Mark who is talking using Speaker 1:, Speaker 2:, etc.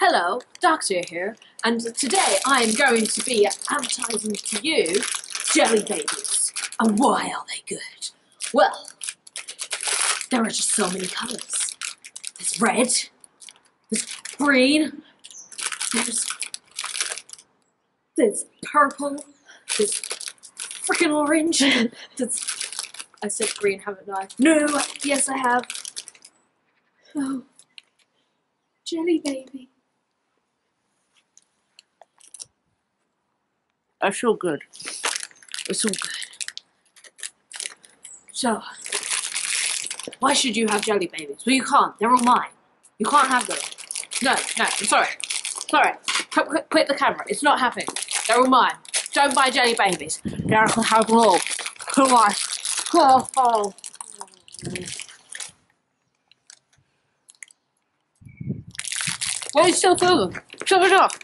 Speaker 1: Hello, Doctor here, and today I am going to be advertising to you jelly babies. And why are they good? Well, there are just so many colours. There's red, there's green, there's there's purple, there's freaking orange. there's I said green, haven't I? No, yes I have. Oh, jelly baby.
Speaker 2: I feel good.
Speaker 1: It's all good. So, why should you have jelly babies? Well, you can't. They're all mine. You can't have them. No, no, I'm sorry. Sorry. Quit, quit, the camera. It's not happening. They're all mine. Don't buy jelly babies. They're can have them all. Come on. Oh, oh. Why are you still filming? Shut it it off.